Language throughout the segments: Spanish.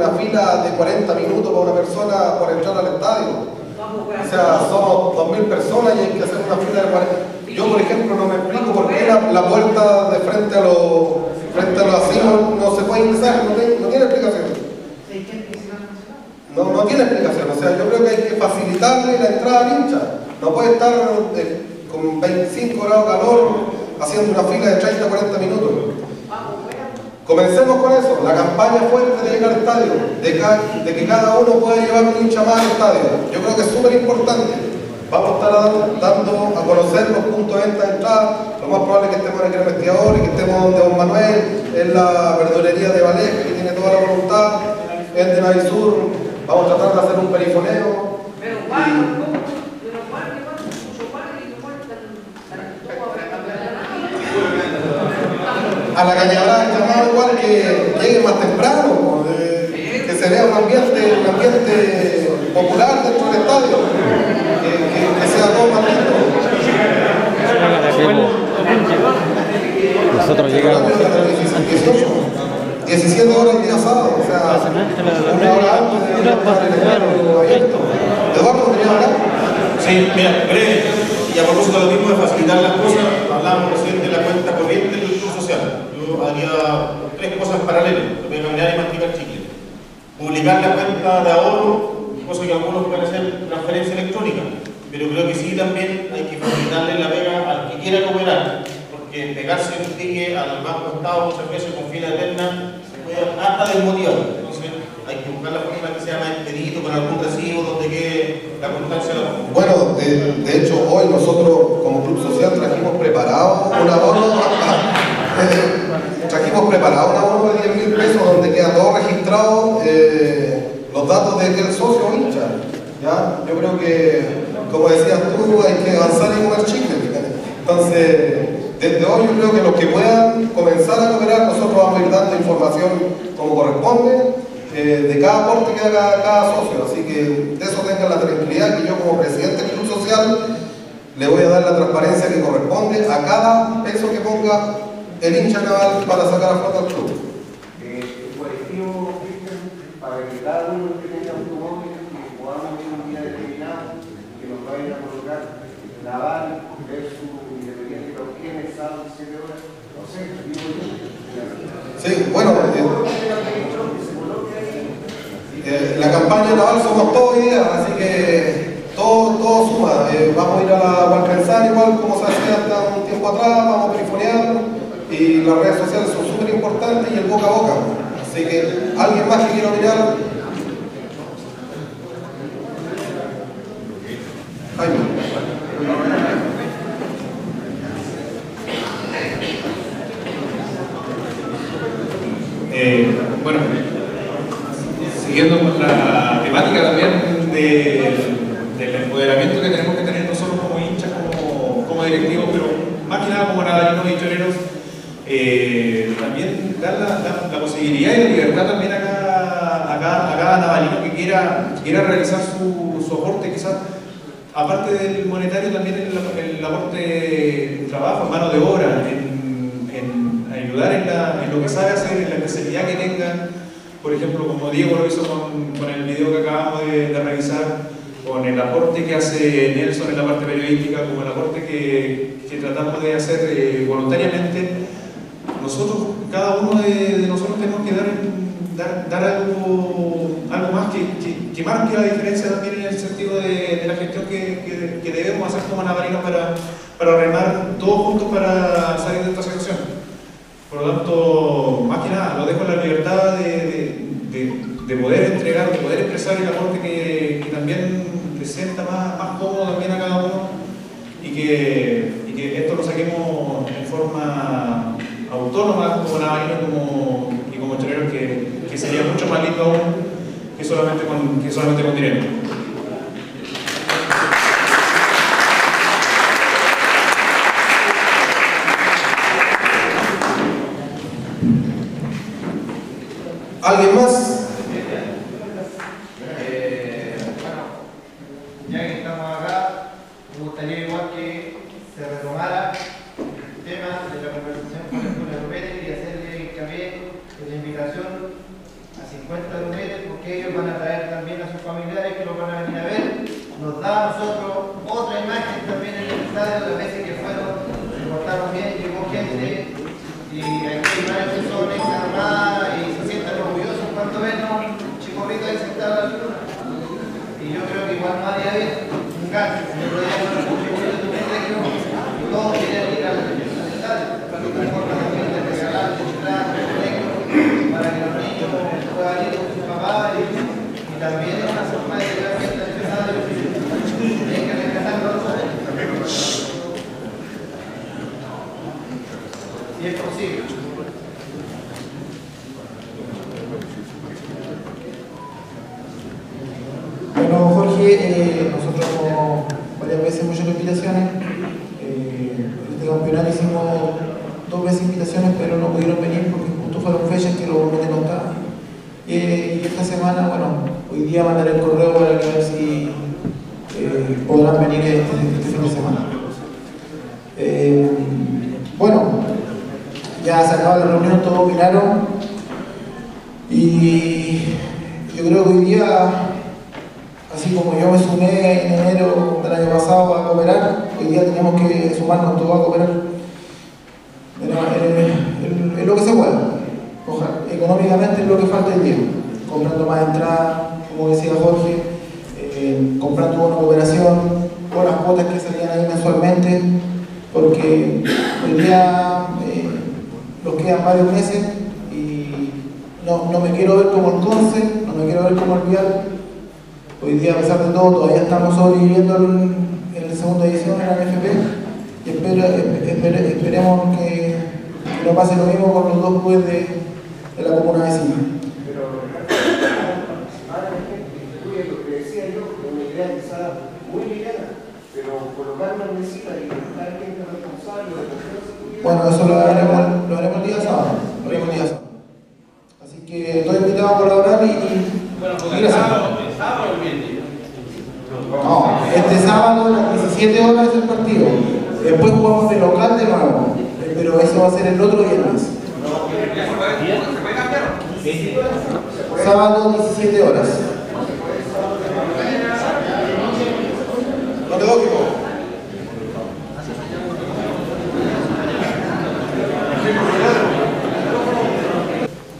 una fila de 40 minutos para una persona por entrar al estadio. O sea, somos 2.000 personas y hay que hacer una fila de 40. Yo, por ejemplo, no me explico por qué la, la puerta de frente a los frente a los asilos no se puede ingresar, no tiene, no tiene explicación. No, no tiene explicación, o sea, yo creo que hay que facilitarle la entrada al hincha. No puede estar eh, con 25 grados de calor haciendo una fila de 30 40 minutos. Comencemos con eso, la campaña fuerte de llegar al estadio, de, que cada uno pueda llevar un hincha más al estadio. Yo creo que es súper importante. Vamos a estar dando a conocer los puntos de venta de entrada. Lo más probable es que estemos en el investigador y que estemos donde Don Manuel, en la verdulería de Vallejo, que tiene toda la voluntad, en de Navisur. Vamos a tratar de hacer un perifoneo. A la cañada llamado igual que llegue más temprano, que se vea un ambiente, un ambiente popular dentro del estadio, que, que, sea todo más lindo. Nosotros llegamos. 17 horas el día sábado, o sea, una hora antes de abierto. ¿Eduardo quería hablar? Sí, mira, breve, y a propósito de lo mismo de facilitar las cosas, hablamos recién de la cuenta corriente del haría tres cosas paralelas, voy a cambiar y masticar chicle. Publicar la cuenta de ahorro, cosa que algunos pueden hacer transferencia electrónica, pero creo que sí también hay que facilitarle la pega al que quiera cooperar, porque pegarse un ticket al Banco Estado muchas veces con fila eterna se puede hasta desmotivar. Entonces hay que buscar la forma que sea más expedito con algún recibo donde quede la constancia. Bueno, de, de hecho hoy nosotros como Club Social trajimos preparado un ahorro trajimos preparado un ahorro de 10 mil pesos donde queda todo registrado, eh, los datos de que el socio hincha. ¿ya? Yo creo que, como decías tú, hay que avanzar en un chicle. Entonces, desde hoy yo creo que los que puedan comenzar a cooperar, nosotros vamos a ir dando información como corresponde eh, de cada aporte que haga cada socio. Así que de eso tengan la tranquilidad que yo como presidente del Club Social le voy a dar la transparencia que corresponde a cada peso que ponga el hincha naval para sacar a flota al club. Eh, el colectivo, para que cada uno que tenga automóvil, que podamos ir un día determinado, que nos vayan a colocar naval versus independiente los quienes sábado 7 horas, no sé, digo yo. Sí, bueno, eh, la campaña naval somos todos ideas, así que todo, todo suma. Eh, vamos a ir a la Valpensar igual como se hacía hasta un tiempo atrás, vamos a perifonear y las redes sociales son súper importantes y el boca a boca. Así que, ¿alguien más que quiera mirar? Eh, bueno, siguiendo con la temática también del empoderamiento que tenemos que tener nosotros como hinchas, como, como directivos, pero más que nada como nadarinos y choreros, eh, también dar la, posibilidad y la libertad también a cada, a cada, navalino que quiera, quiera realizar su, su, aporte, quizás, aparte del monetario, también el, el aporte de trabajo, en mano de obra, en, en ayudar en, la, en, lo que sabe hacer, en la especialidad que tenga. Por ejemplo, como Diego lo hizo con, con el video que acabamos de, de realizar, con el aporte que hace Nelson en la parte periodística, como el aporte que, que tratamos de hacer eh, voluntariamente nosotros, cada uno de, nosotros tenemos que dar, dar, algo, algo más que, que, marque la diferencia también en el sentido de, la gestión que, que, debemos hacer como navarinos para, para remar todos juntos para salir de esta situación. Por lo tanto, más que nada, lo dejo en la libertad de, de poder entregar, de poder expresar el aporte que, también le sienta más, más cómodo también a cada uno y que, y que esto lo saquemos en forma autónoma como navalino como, y como chorero que, que, sería mucho más lindo aún que solamente con, que solamente con dinero. ¿Alguien más? a 50 de sus familiares que lo van a venir a ver. Nos da a nosotros otra imagen también en el estadio, las veces que fueron, se portaron bien, llegó gente y aquí hay varias personas que están armadas y se sienten orgullosos cuando ven a un chicorrito ahí sentado en la luna. Y yo creo que igual más día bien, un gancho, se lo dejan a un chicorrito de un colegio, y todos quieren ir al al estadio. Una forma también de regalar entradas al colegio para que los niños puedan ir con sus papás y, y también es una forma de llevar fiesta al estadio. Hay que rescatarlo Si es posible. Bueno, Jorge, eh, nosotros varias veces hemos hecho invitaciones. Eh, este campeonato hicimos dos veces invitaciones, pero no pudieron venir porque justo fueron fechas que lo no estaban. Eh, y esta semana, bueno, hoy día mandaré el correo para que ver si eh, podrán venir este, este fin de semana. Eh, bueno, ya se acaba la reunión, todos opinaron. Y yo creo que hoy día Así como yo me sumé en enero del año pasado a cooperar, hoy día tenemos que sumarnos todos a cooperar. Pero, eh, Es lo que se puede. Ojalá. Económicamente es lo que falta hoy día. Comprando más entradas, como decía Jorge, eh, comprando una cooperación, con las cuotas que salían ahí mensualmente, porque hoy día eh, nos quedan varios meses y no, no me quiero ver como el Conce, no me quiero ver como el Vial. Hoy día, a pesar de todo, todavía estamos sobreviviendo en, en la segunda edición en la NFP y espero- espe- espere- esperemos que, que no pase lo mismo con los dos clubes de, de la comuna vecina. Pero ahora la incluye lo que decía yo, que una idea quizás muy liviana, pero colocar una mesita y buscar gente responsable de personas Bueno, eso lo haremos, lo haremos el día sábado. Lo haremos el día sábado. Así que estoy invitado a colaborar y, y, y gracias. No, este sábado a las 17 horas es el partido. Después jugamos de local de nuevo. Pero eso va a ser el otro viernes. Sábado 17 horas. No te doy,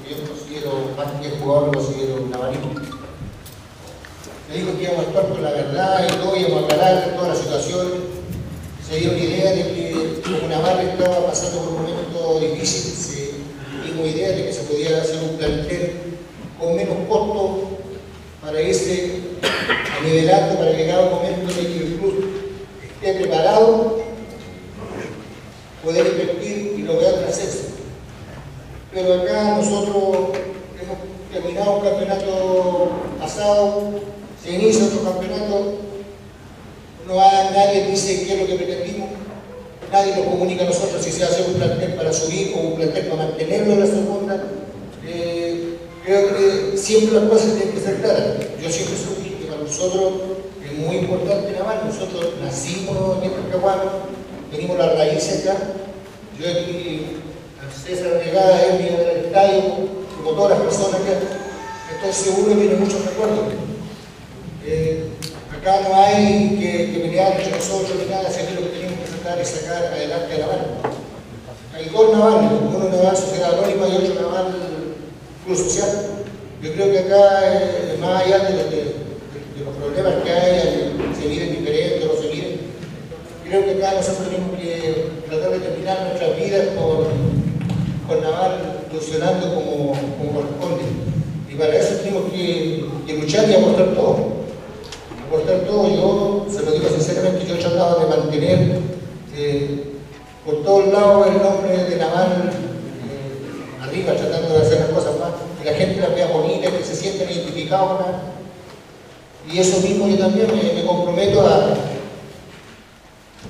yo considero, más que jugador, lo considero un abanico. Me a con la verdad y todo, íbamos a aclarar toda la situación. Se dio una idea de que como Navarra estaba pasando por un momento difícil, se dio una idea de que se podía hacer un plantel con menos costo para irse nivelando para que cada momento en que el club esté preparado, poder invertir y lograr un ascenso pero acá nosotros hemos terminado un campeonato pasado, se inicia otro campeonato, no hay, nadie dice qué es lo que pretendimos, nadie nos comunica a nosotros si se hace un plantel para subir o un plantel para mantenerlo en la segunda. Eh, creo que siempre las cosas tienen que ser claras. Yo siempre supe que para nosotros es muy importante Naval, nosotros nacimos en este Caguano, venimos las raíces acá, yo aquí César Negada, él viene del estadio, como todas las personas estoy seguro que tiene muchos recuerdos. Eh, acá no hay que, que pelear entre nosotros ni nada, sino lo que tenemos que tratar es sacar adelante a Naval. Hay dos navales, uno Naval Sociedad Anónima y otro Naval Club Social. Yo creo que acá, eh, más allá de, los- problemas que hay, se miren diferentes no se miren, creo que acá nosotros tenemos que tratar de terminar nuestras vidas con, con funcionando como, como corresponde. Y para eso tenemos que, que luchar y aportar todo. Aportar todo, yo se lo digo sinceramente, yo he tratado de mantener eh, por todos lados el nombre de Naval eh, arriba, tratando de hacer las cosas más, que la gente las vea bonitas, que se sientan identificados. Y eso mismo yo también me, me comprometo a,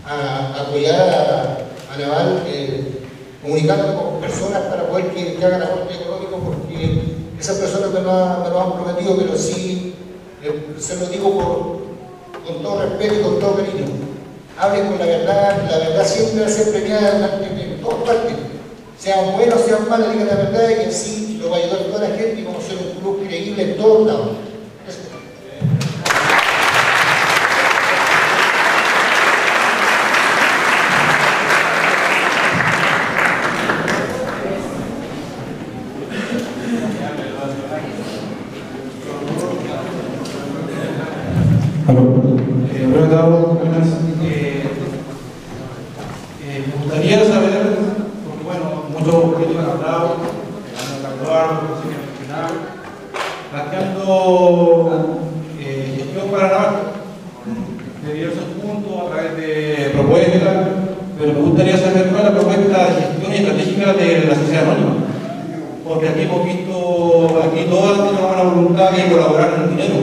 a apoyar a, a Naval eh, comunicando con personas para poder que, que hagan aporte económico porque esas personas me lo, han- me lo han prometido, pero sí, se lo digo con todo respeto y con todo cariño. Hablen con la verdad, la verdad siempre va a ser premiada en, todas partes. Sean buenos, sean malos, digan la verdad y así lo va a ayudar toda la gente y vamos a ser un club creíble en todos lados. Eso. eh, Roberto Buenas, eh, eh, me gustaría saber, porque bueno, muchos políticos han hablado, han Eduardo, planteando eh, gestión para Navarra de diversos puntos a través de propuestas, pero me gustaría saber cuál es la propuesta de gestión y estratégica de la sociedad anónima. Porque aquí hemos visto, aquí todas tenemos la voluntad de colaborar en el dinero.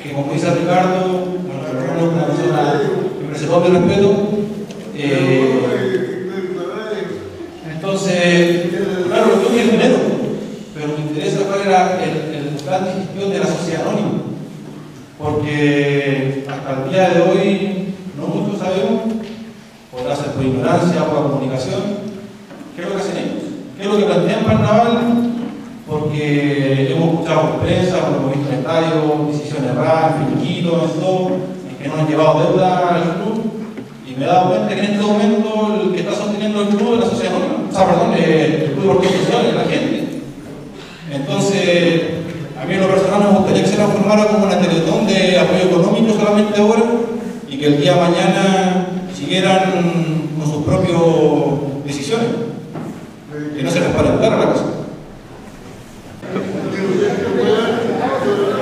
Que como dice Ricardo, bueno, es una persona que merece todo el respeto. Eh, entonces, claro, yo quiero dinero, pero me interesa cuál era el, plan de gestión de la sociedad anónima. Porque hasta el día de hoy no muchos sabemos, podrá ser por ignorancia por comunicación, qué es lo que hacen qué es lo que plantean para Naval, porque hemos escuchado prensa, hemos visto en estadio, decisiones raras, finiquitos, todo, que nos han llevado deuda al club, y me he dado cuenta que en este momento el que está sosteniendo el club es la sociedad o sea, perdón, el club deportivo social, es la gente. Entonces, a mí en lo personal me gustaría que se transformara como una teletón de apoyo económico solamente ahora y que el día de mañana siguieran con sus propias decisiones. Que no se les parentara la cosa.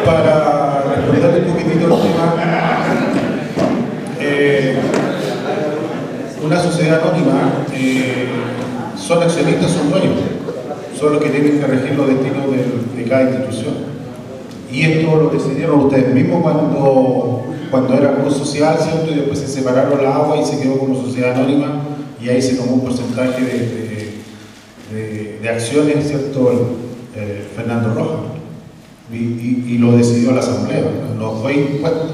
Para responder un poquitito el tema, eh, una sociedad anónima son accionistas, son dueños, son los que tienen que regir los destinos de, cada institución. Y esto lo decidieron ustedes mismos cuando, cuando era club social, ¿cierto? Y después se separaron la agua y se quedó como sociedad anónima y ahí se tomó un porcentaje de, de, acciones, ¿cierto? Eh, Fernando Rojas. Y, lo decidió la Asamblea, no fue impuesto.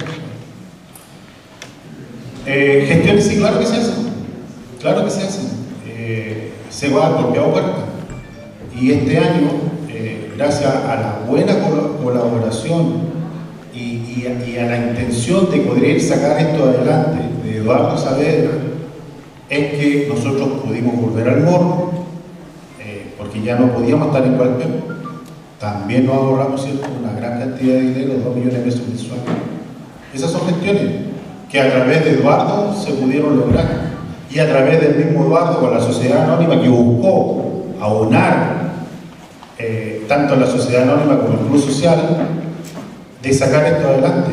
Eh, gestiones, sí, claro que se hacen. Claro que se hacen. Eh, se va a golpear puerta. Y este año, eh, gracias a la buena col- colaboración y, a, la intención de poder sacar esto adelante de Eduardo Saavedra, es que nosotros pudimos volver al morro, eh, porque ya no podíamos estar en cualquier. También nos ahorramos una gran cantidad de dinero, 2 millones de pesos mensuales. Esas son gestiones que a través de Eduardo se pudieron lograr. Y a través del mismo Eduardo con la sociedad anónima que buscó aunar eh, tanto la sociedad anónima como el club social de sacar esto adelante.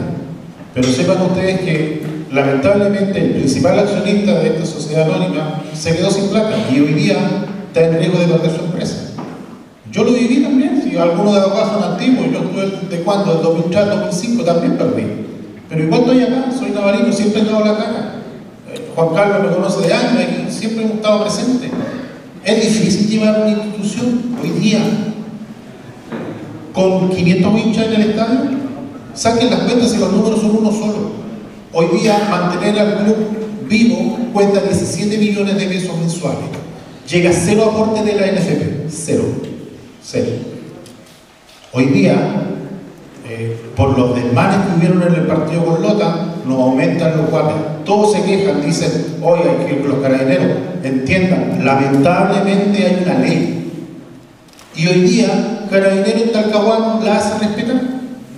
Pero sepan ustedes que lamentablemente el principal accionista de esta sociedad anónima se quedó sin plata y hoy día está en riesgo de perder su empresa. Yo lo viví también, si algunos de acá son antiguos, yo estuve de cuándo, del 2003 al 2005 también perdí. Pero igual estoy acá, soy navarino, siempre he dado la cara. Juan Carlos me conoce de años y siempre hemos estado presentes. Es difícil llevar una institución hoy día con 500 hinchas en el estadio. Saquen las cuentas y los números son uno solo. Hoy día mantener al club vivo cuesta 17 millones de pesos mensuales. Llega cero aporte de la NFP, cero, cero. Hoy día, eh, por los desmanes que hubieron en el partido con Lota, nos aumentan los guardias. Todos se quejan, dicen, hoy hay que los carabineros. Entiendan, lamentablemente hay una ley. Y hoy día, Carabineros en Talcahuano la hace respetar.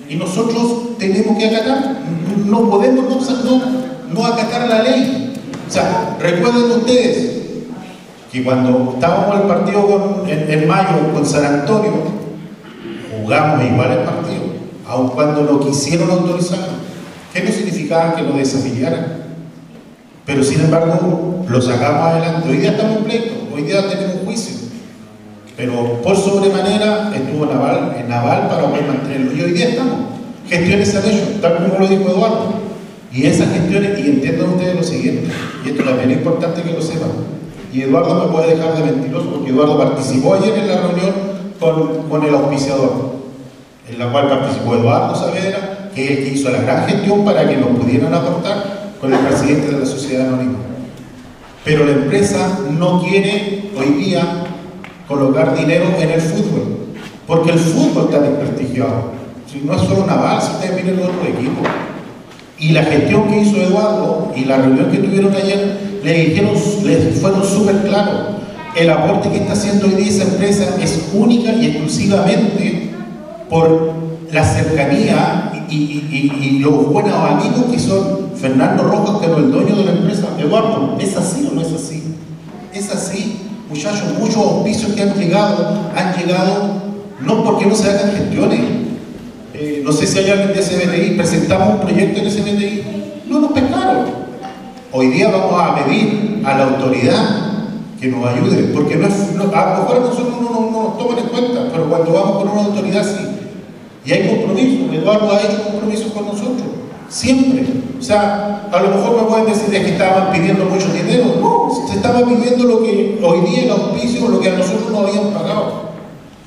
Y nosotros tenemos que acatar. No podemos no, no, acatar la ley. O sea, recuerden ustedes que cuando estábamos en el partido con- en, mayo con San Antonio, jugamos igual el partido, aun cuando lo quisieron autorizar. ¿Qué no que lo desafiliaran? Pero sin embargo, lo sacamos adelante. Hoy día estamos en hoy día tenemos un juicio. Pero por sobremanera estuvo Naval, en Naval para poder mantenerlo. Y hoy día estamos. Gestiones se han hecho, tal como lo dijo Eduardo. Y esas gestiones, y entiendan ustedes lo siguiente, y esto también es importante que lo sepan. Y Eduardo me puede dejar de mentiroso porque Eduardo participó ayer en la reunión con, con el auspiciador, en la cual participó Eduardo Saavedra, que el que hizo la gran gestión para que nos pudieran aportar con el presidente de la sociedad anónima. Pero la empresa no quiere hoy día colocar dinero en el fútbol, porque el fútbol está desprestigiado. Si no es solo Naval, si ustedes miren los otros equipos. Y la gestión que hizo Eduardo y la reunión que tuvieron ayer le dijeron, les fueron súper claros. El aporte que está haciendo hoy día esa empresa es única y exclusivamente por la cercanía y, y- y- los buenos amigos que son Fernando Rojas, que es el dueño de la empresa. Eduardo, ¿es así o no es así? Es así. Muchachos, muchos auspicios que han llegado, han llegado no porque no se hagan gestiones. Eh, no sé si hay alguien de SBTI, presentamos un proyecto en SBTI, no nos pescaron. Hoy día vamos a pedir a la autoridad que nos ayude, porque no es, no- a lo mejor nosotros no, no- no nos toman en cuenta, pero cuando vamos con una autoridad sí. Y hay compromisos, Eduardo ha hecho compromisos con nosotros, siempre. O sea, a lo mejor me pueden decir de que estaban pidiendo mucho dinero, no, se estaba pidiendo lo que hoy día el auspicio, lo que a nosotros nos habían pagado.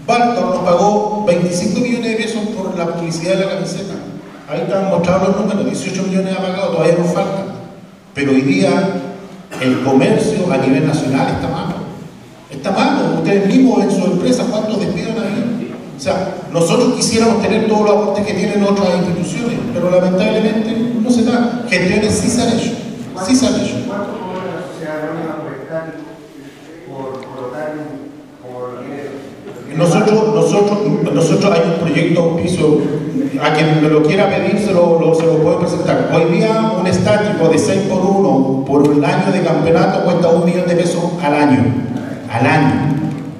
Barton nos pagó 25 millones de pesos por la publicidad de la camiseta. Ahí están mostrados los números, 18 millones ha pagado, todavía nos falta. Pero hoy día el comercio a nivel nacional está malo. Está malo. Ustedes mismos en su empresa, ¿cuántos despidos han habido? O sea, nosotros quisiéramos tener todos los aportes que tienen otras instituciones, pero lamentablemente no se da. Gestiones sí se han hecho. Sí se han hecho. ¿Cuánto cobra la sociedad anónima por colocar Nosotros, nosotros, nosotros hay un proyecto auspicio, a quien me lo quiera pedir se lo, lo- se lo puedo presentar. Hoy día un estático de 6 por 1 por un año de campeonato cuesta un millón de pesos al año. Al año.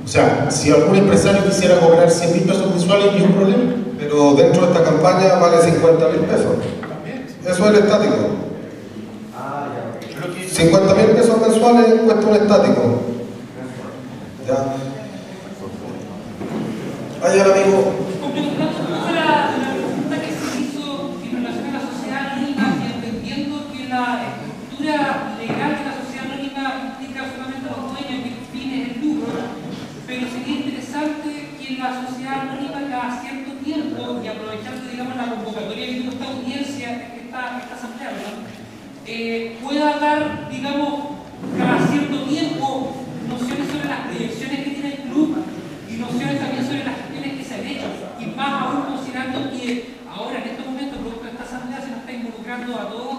O sea, si algún empresario quisiera cobrar 100 mil pesos mensuales, ni un problema. Pero dentro de esta campaña vale 50 mil pesos. Eso es el estático. Ah, ya, ok. 50 mil pesos mensuales cuesta un estático. Ya. Vaya el amigo. Complementando un poco la, la pregunta que se hizo en relación a la sociedad anónima y entendiendo que la estructura legal de la sociedad anónima implica solamente a los dueños que fines el lucro, pero sería interesante que la cada cierto tiempo, y aprovechando digamos la convocatoria que tuvo esta audiencia, esta, esta asamblea, eh, pueda dar, digamos, cada cierto tiempo nociones sobre las proyecciones que tiene el club y nociones también sobre las gestiones que se han hecho. Y más aún considerando que ahora, en estos momentos, producto de esta asamblea, se nos está involucrando a todos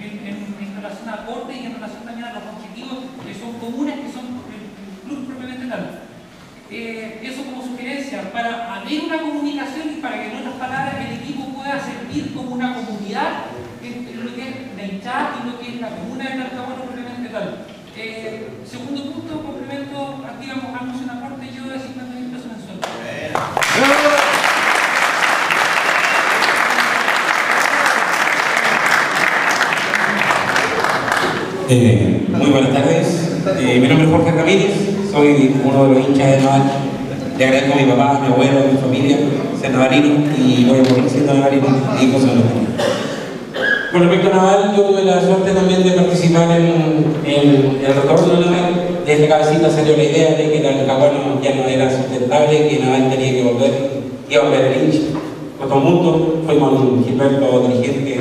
en, en- relación a aporte y en relación también a los objetivos que son comunes, que son el, el club propiamente tal. Eh, eso como sugerencia, para abrir una comunicación y para que en otras palabras el equipo pueda servir como una comunidad entre lo que es la hinchada y lo que es la comuna del Alcahuano propiamente tal. Eh, segundo punto, complemento, aquí vamos a un aporte yo de 50 mil pesos muy buenas tardes. Eh, mi nombre es Jorge Ramírez, soy uno de los hinchas de Naval. Le agradezco a mi papá, a mi abuelo, a mi familia, ser navarino y voy a morir siendo navarino y cosas de Con respecto a Naval, yo tuve la suerte también de participar en, el retorno de Naval. Desde cabecita salió la idea de que el Alcahuano ya no era sustentable, que Naval tenía que volver, iba a volver el hincha. Con todo el mundo, fuimos Gilberto dirigente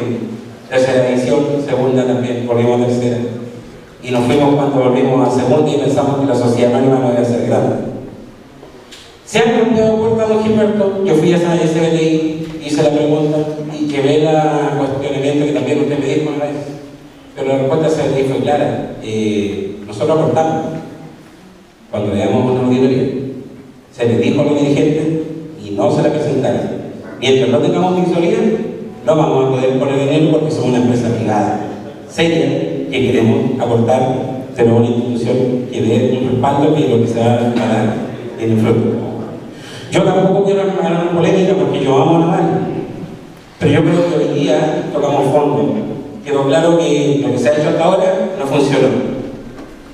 tercera edición, segunda también, volvimos a tercera. Y nos fuimos cuando volvimos a segunda y pensamos que la sociedad anónima no iba a ser grande. Se han golpeado puertas, don Gilberto. Yo fui a esa SBTI, hice la pregunta y llevé la cuestionamiento que también usted me dijo una vez. Pero la respuesta de SBTI fue clara. Eh, nosotros aportamos. Cuando veamos una auditoría, se les dijo a los dirigentes y no se la presentaron. Mientras no tengamos visoría, no vamos a poder poner dinero porque somos una empresa privada, seria, que queremos aportar, tenemos una institución que dé un respaldo que lo que se va a dar tiene fruto. Yo tampoco quiero armar una polémica porque yo amo a Naval, pero yo creo que hoy día tocamos fondo. Quedó claro que lo que se ha hecho hasta ahora no funcionó.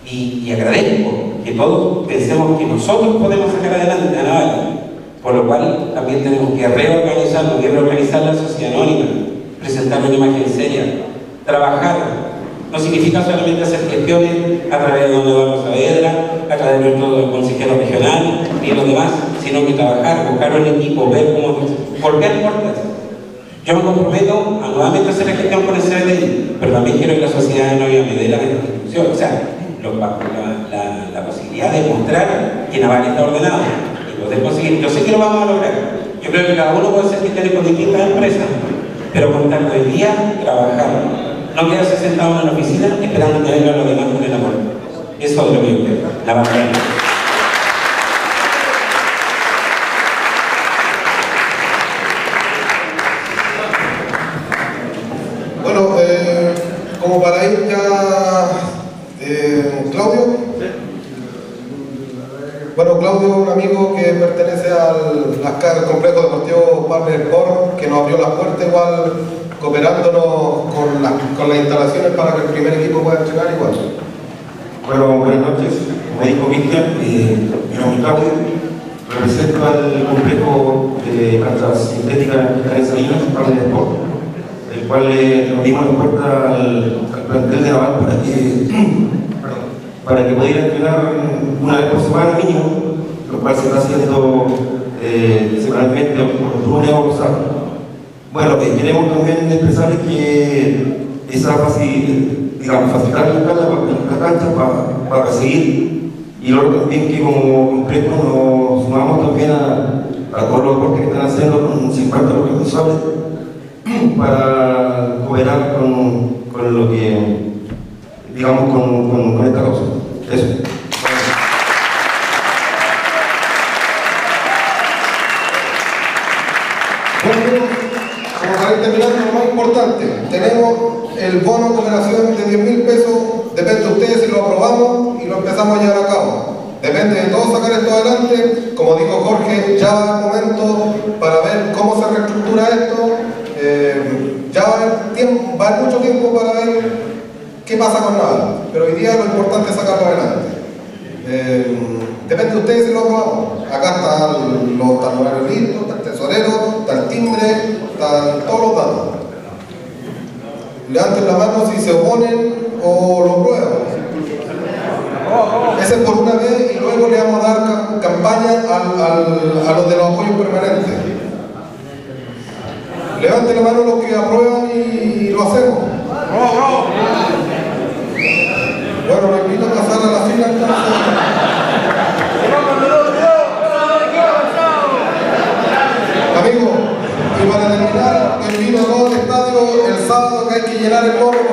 Y, y agradezco que todos pensemos que nosotros podemos sacar adelante a Naval. Por lo cual también tenemos que reorganizarnos y reorganizar la sociedad anónima, presentar una imagen seria, trabajar. No significa solamente hacer gestiones a través de Don Eduardo Saavedra, a través de nuestro consejero regional y los demás, sino que trabajar, buscar un equipo, ver cómo golpear puertas. Yo me comprometo a nuevamente hacer la gestión con el CBTI, pero también quiero que la sociedad anónima me dé la institución, o sea, la, posibilidad de mostrar que Naval está ordenado y poder conseguir. Yo sé que lo vamos a lograr. Yo creo que cada uno puede hacer gestiones con distintas empresas, pero contar hoy día, trabajar. No quedarse sentado en la oficina esperando que vengan los demás con el amor. Eso es lo que yo creo. La vanguardia. Bueno, eh, como para ir ya, eh, Claudio. Bueno, Claudio es un amigo que pertenece al, al complejo deportivo Palmer Sport, que nos abrió las puertas igual cooperándonos con, la- con las instalaciones para que el primer equipo pueda entrenar igual. Bueno, buenas noches. Como dijo Cristian, eh, mi nombre represento al complejo de canchas sintéticas en Salinas, Parque de Sport, el cual eh, nos dimos la puerta al, plantel de Naval para que, para que pudiera entrenar una vez por semana mínimo, lo cual se está haciendo eh, semanalmente los lunes o los sábados. Bueno, eh, queremos también expresarles que esa facilidad, digamos, facilitar la cancha, para, para seguir. Y luego también que como complejo nos sumamos también a, a todos los deportes que están haciendo con 50 organizables para cooperar con, con lo que, digamos, con, con, esta causa. Eso. Bueno, como para lo más importante, tenemos el bono cooperación de 10 mil pesos, depende de ustedes si lo aprobamos y lo empezamos a llevar a cabo. Depende de todos sacar esto adelante, como dijo Jorge, ya va el momento para ver cómo se reestructura esto, eh, ya va haber tiempo, va mucho tiempo para ver qué pasa con nada, pero hoy día lo importante es sacarlo adelante. Eh, depende de ustedes si lo aprobamos. Acá están los talonarios listos, está el tesorero, está el timbre, están todos los datos. Levanten la mano si se oponen o lo prueban. Ese es por una vez y luego le vamos a dar campaña al, a los de los apoyos permanentes. Levanten la mano los que aprueban y, lo hacemos. Bueno, lo invito obrigado, povo.